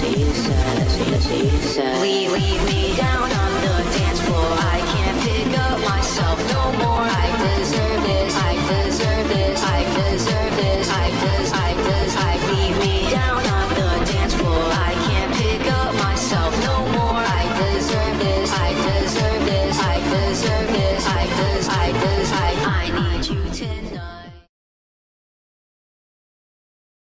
she said, she said, leave, leave me down